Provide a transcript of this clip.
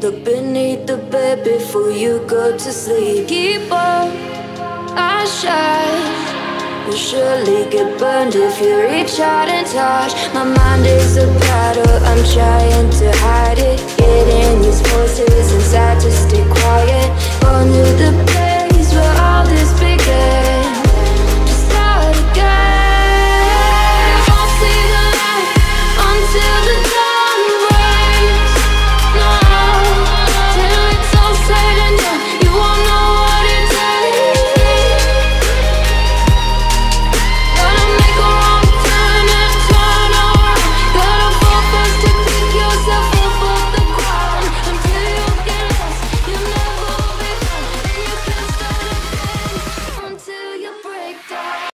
Look beneath the bed before you go to sleep. Keep on, I shine. You'll surely get burned if you reach out and touch. My mind is a battle, I'm trying to hide it.